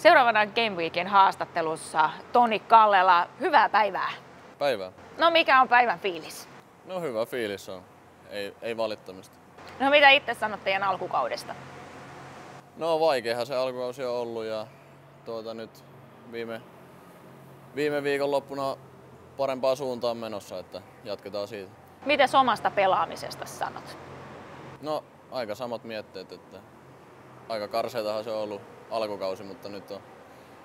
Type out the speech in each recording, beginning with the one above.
Seuraavana Game Weekin haastattelussa Toni Kallela. Hyvää päivää. Päivää. No mikä on päivän fiilis? No hyvä fiilis on. Ei, ei valittamista. No mitä itse sanot teidän alkukaudesta? No vaikeahan se alkukausi on ollut ja tuota nyt viime, viime viikon loppuna parempaa suuntaan menossa, että jatketaan siitä. Miten omasta pelaamisesta sanot? No aika samat mietteet, että aika karseitahan se on ollut alkukausi, mutta nyt on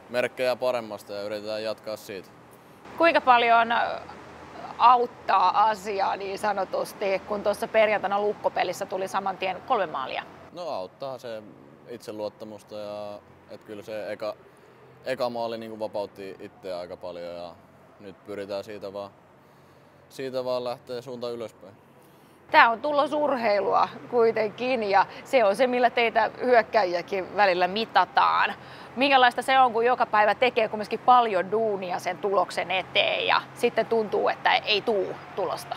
merkkejä paremmasta ja yritetään jatkaa siitä. Kuinka paljon auttaa asiaa niin sanotusti, kun tuossa perjantaina lukkopelissä tuli saman tien kolme maalia? No auttaa se itseluottamusta ja että kyllä se eka, eka maali niin vapautti itseä aika paljon ja nyt pyritään siitä vaan, siitä vaan lähteä suunta ylöspäin. Tämä on tulosurheilua kuitenkin ja se on se, millä teitä hyökkäjiäkin välillä mitataan. Minkälaista se on, kun joka päivä tekee kumminkin paljon duunia sen tuloksen eteen ja sitten tuntuu, että ei tuu tulosta?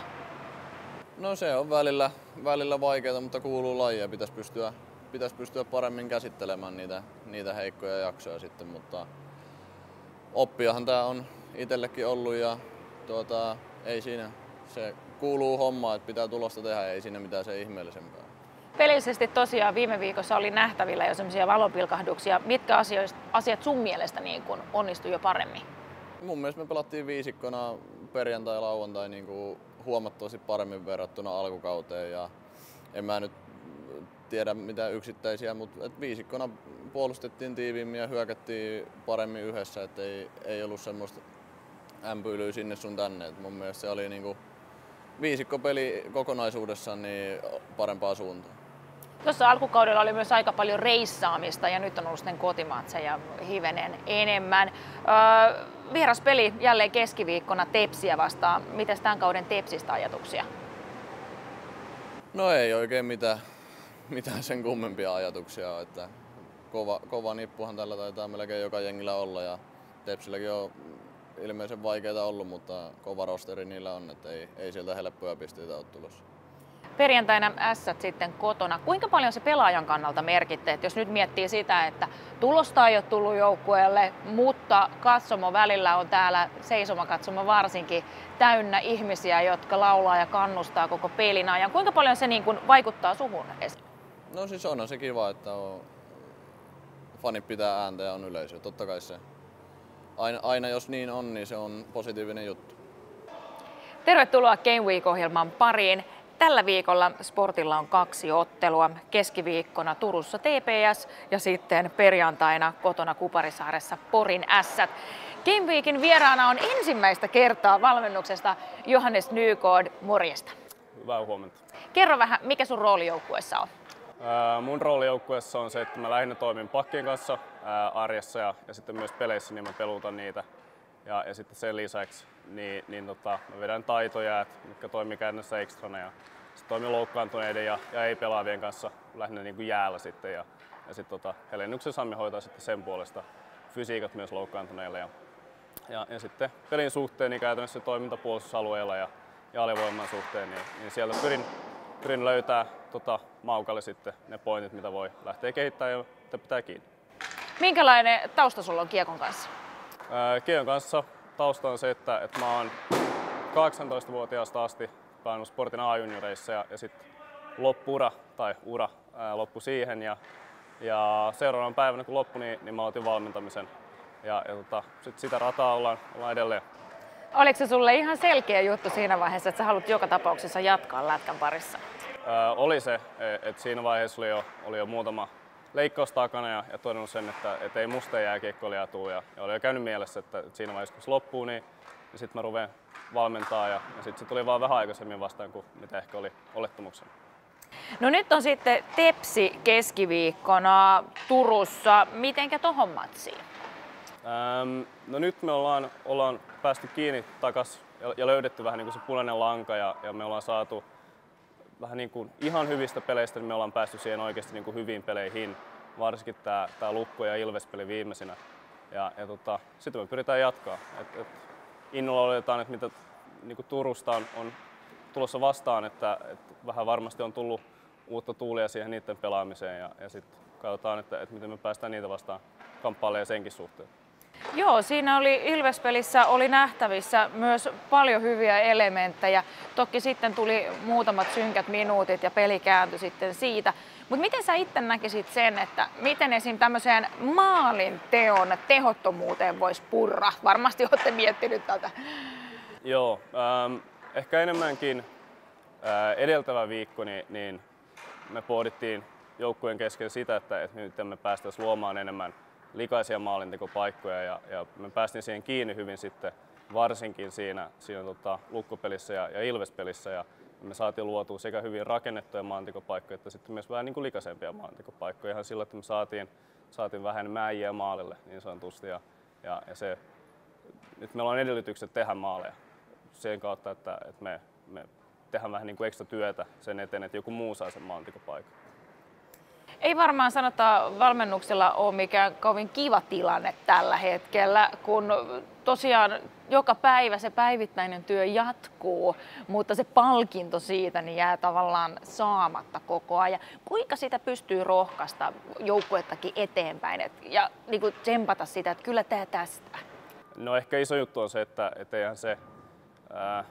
No se on välillä, välillä vaikeaa, mutta kuuluu lajia. Pitäisi pystyä, pitäisi pystyä paremmin käsittelemään niitä, niitä heikkoja jaksoja sitten, mutta oppiahan tämä on itsellekin ollut ja tuota, ei siinä. Se kuuluu homma, että pitää tulosta tehdä, ei siinä mitään se ihmeellisempää. Pelillisesti tosiaan viime viikossa oli nähtävillä jo sellaisia valopilkahduksia. Mitkä asiat, asiat sun mielestä niin kun onnistui jo paremmin? Mun mielestä me pelattiin viisikkona perjantai ja lauantai niin kuin huomattavasti paremmin verrattuna alkukauteen. Ja en mä nyt tiedä mitä yksittäisiä, mutta et viisikkona puolustettiin tiiviimmin ja hyökättiin paremmin yhdessä, että ei, ei ollut semmoista ämpyilyä sinne sun tänne. Et mun mielestä se oli niinku viisikkopeli kokonaisuudessaan niin parempaa suuntaan. Tuossa alkukaudella oli myös aika paljon reissaamista ja nyt on ollut sitten kotimaatseja hivenen enemmän. Öö, vieras peli jälleen keskiviikkona Tepsiä vastaan. Mitäs tämän kauden Tepsistä ajatuksia? No ei oikein mitään, mitään sen kummempia ajatuksia. Että kova, kova nippuhan tällä taitaa melkein joka jengillä olla ja Tepsilläkin on ilmeisen vaikeita ollut, mutta kova rosteri niillä on, että ei, ei sieltä helppoja pisteitä ole tulossa. Perjantaina S sitten kotona. Kuinka paljon se pelaajan kannalta merkitte, että jos nyt miettii sitä, että tulosta ei ole tullut joukkueelle, mutta katsomo välillä on täällä, seisomakatsomo varsinkin, täynnä ihmisiä, jotka laulaa ja kannustaa koko pelin ajan. Kuinka paljon se niin kuin vaikuttaa suhun? No siis on se kiva, että on, fanit pitää ääntä ja on yleisö. Totta kai se aina, aina jos niin on, niin se on positiivinen juttu. Tervetuloa Game Week-ohjelman pariin. Tällä viikolla Sportilla on kaksi ottelua. Keskiviikkona Turussa TPS ja sitten perjantaina kotona Kuparisaaressa Porin S. Game Weekin vieraana on ensimmäistä kertaa valmennuksesta Johannes Nykod. Morjesta. Hyvää huomenta. Kerro vähän, mikä sun rooli joukkueessa on? Mun rooli joukkueessa on se, että mä lähinnä toimin pakkien kanssa arjessa ja, ja sitten myös peleissä niin mä pelutan niitä. Ja, ja sitten sen lisäksi niin, niin tota, mä vedän taitoja, mitkä toimii käytännössä ekstrana ja sitten toimin loukkaantuneiden ja, ja ei-pelaavien kanssa lähinnä niin kuin jäällä sitten. Ja, ja sitten tota, Helennyksen Sami hoitaa sitten sen puolesta fysiikat myös loukkaantuneille. Ja, ja, ja sitten pelin suhteen niin käytännössä toiminta puolustusalueella ja, ja alivoiman suhteen, niin, niin sieltä pyrin, pyrin löytää tota, maukalle sitten ne pointit, mitä voi lähteä kehittämään ja pitää kiinni. Minkälainen tausta sulla on Kiekon kanssa? Ää, Kiekon kanssa tausta on se, että, että mä oon 18-vuotiaasta asti pelannut sportin A-junioreissa ja, ja sitten loppura tai ura ää, loppu siihen ja, ja seuraavan päivänä kun loppui, niin, niin mä aloitin valmentamisen ja, ja tota, sit sitä rataa ollaan, ollaan edelleen. Oliko se sulle ihan selkeä juttu siinä vaiheessa, että sä haluat joka tapauksessa jatkaa lätkän parissa? Oli se, e, että siinä vaiheessa oli jo, oli jo muutama leikkaus takana ja, ja todennut sen, että, että ei musta jääkiekkoilijaa tule. Ja, ja oli jo käynyt mielessä, että, että siinä vaiheessa kun se loppuu, niin, niin sitten mä ruven valmentaa ja, ja sitten se tuli vaan vähän aikaisemmin vastaan kuin mitä ehkä oli olettamuksena. No nyt on sitten Tepsi keskiviikkona Turussa. Mitenkä tohon matsiin? Ähm, no nyt me ollaan, ollaan päästy kiinni takas ja, ja löydetty vähän niin kuin se punainen lanka ja, ja me ollaan saatu vähän niin kuin ihan hyvistä peleistä, niin me ollaan päästy siihen oikeasti niin kuin hyviin peleihin, varsinkin tämä, tämä Lukko ja Ilves-peli viimeisenä. Ja, ja tota, sitten me pyritään jatkaa. Et, et innolla oletetaan, että mitä niin kuin Turusta on, on tulossa vastaan, että, että vähän varmasti on tullut uutta tuulia siihen niiden pelaamiseen ja, ja sitten katsotaan, että, että miten me päästään niitä vastaan kamppailemaan senkin suhteen. Joo, siinä oli Ilvespelissä oli nähtävissä myös paljon hyviä elementtejä. Toki sitten tuli muutamat synkät minuutit ja peli kääntyi sitten siitä. Mutta miten sä itse näkisit sen, että miten esim. tämmöiseen maalin teon tehottomuuteen voisi purra? Varmasti olette miettinyt tätä. Joo, ähm, ehkä enemmänkin äh, edeltävä viikko, niin, niin me pohdittiin joukkueen kesken sitä, että, että nyt me päästäisiin luomaan enemmän likaisia maalintekopaikkoja ja, ja me päästiin siihen kiinni hyvin sitten varsinkin siinä, siinä tota, lukkopelissä ja, ja ilvespelissä ja me saatiin luotua sekä hyvin rakennettuja maalintekopaikkoja että sitten myös vähän niin kuin likaisempia maalintekopaikkoja ihan sillä, että me saatiin, saatiin vähän mäijiä maalille niin sanotusti ja, ja, ja se, nyt meillä on edellytykset tehdä maaleja sen kautta, että, että me, me tehdään vähän niin kuin ekstra työtä sen eteen, että joku muu saa sen maalintekopaikan. Ei varmaan sanota valmennuksella ole mikään kovin kiva tilanne tällä hetkellä, kun tosiaan joka päivä se päivittäinen työ jatkuu, mutta se palkinto siitä niin jää tavallaan saamatta koko ajan. Kuinka sitä pystyy rohkaista joukkuettakin eteenpäin et, ja niin kuin tsempata sitä, että kyllä tämä tästä? No ehkä iso juttu on se, että, eihän se, ää,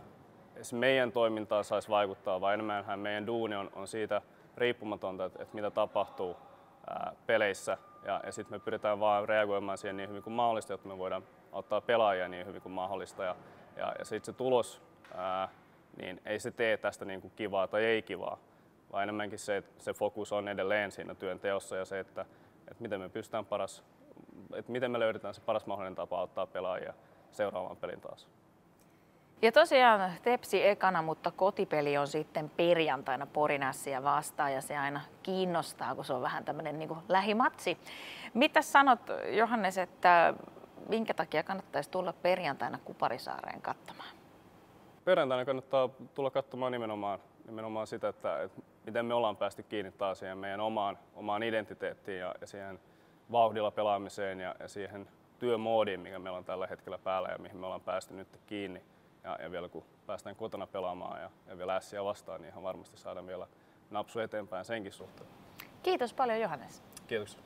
meidän toimintaan saisi vaikuttaa, vaan enemmänhän meidän duuni on, on siitä riippumatonta, että, että mitä tapahtuu ää, peleissä. Ja, ja sitten me pyritään vaan reagoimaan siihen niin hyvin kuin mahdollista, jotta me voidaan auttaa pelaajia niin hyvin kuin mahdollista. Ja, ja, ja sitten se tulos, ää, niin ei se tee tästä niin kuin kivaa tai ei kivaa, vaan enemmänkin se, että se fokus on edelleen siinä työnteossa ja se, että, että miten me pystytään paras, että miten me löydetään se paras mahdollinen tapa auttaa pelaajia seuraavaan pelin taas. Ja tosiaan Tepsi ekana, mutta kotipeli on sitten perjantaina Porinässiä vastaan ja se aina kiinnostaa, kun se on vähän tämmöinen niin lähimatsi. Mitä sanot Johannes, että minkä takia kannattaisi tulla perjantaina Kuparisaareen katsomaan? Perjantaina kannattaa tulla katsomaan nimenomaan, nimenomaan sitä, että, että miten me ollaan päästy kiinni taas siihen meidän omaan, omaan identiteettiin ja, ja siihen vauhdilla pelaamiseen ja, ja siihen työmoodiin, mikä meillä on tällä hetkellä päällä ja mihin me ollaan päästy nyt kiinni. Ja, ja vielä kun päästään kotona pelaamaan ja, ja vielä ässiä vastaan, niin ihan varmasti saadaan vielä napsu eteenpäin senkin suhteen. Kiitos paljon Johannes. Kiitos.